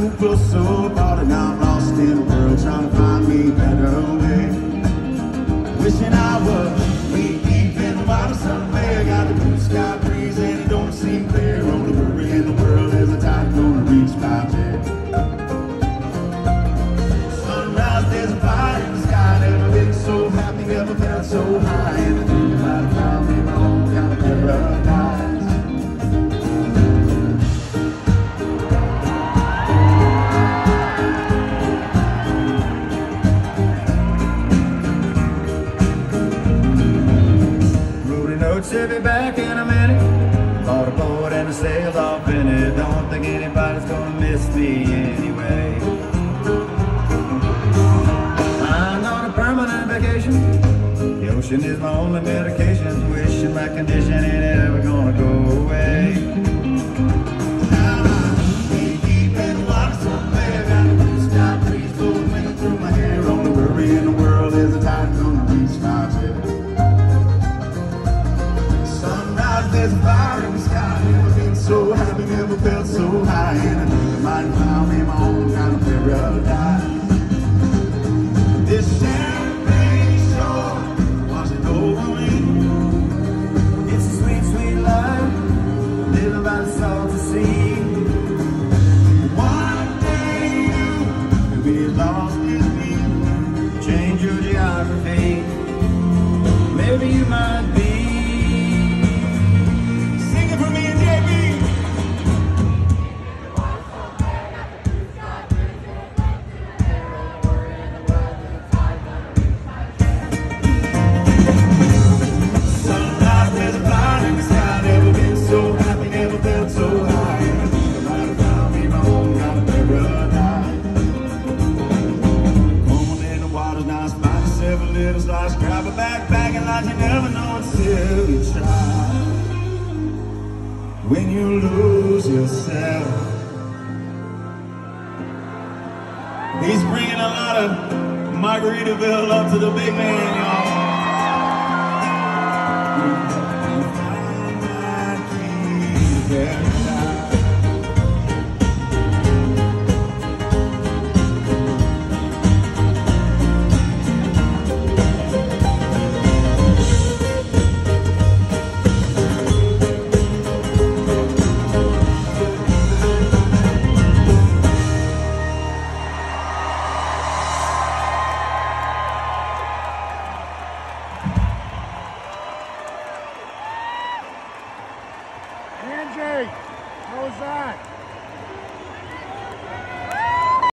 to pull so hard and I'm lost in the world trying to find me better way. Wishing I was way deep in the water somewhere. Got the blue sky breeze and it don't seem clear. Only worry in the world is the tide gonna reach my bed. Sunrise, there's a fire in the sky. Never been so happy, never felt so high. And I think found me my own kind of paradise. Will be back in a minute. Bought a boat and I sailed off in it. Don't think anybody's gonna miss me anyway. I'm on a permanent vacation. The ocean is my only medication. Wishing my condition Change your geography. Maybe you might be. Little slice. Grab a backpack and like you never know until you try. When you lose yourself. He's bringing a lot of Margaritaville up to the big man, y'all. Angie, how was that?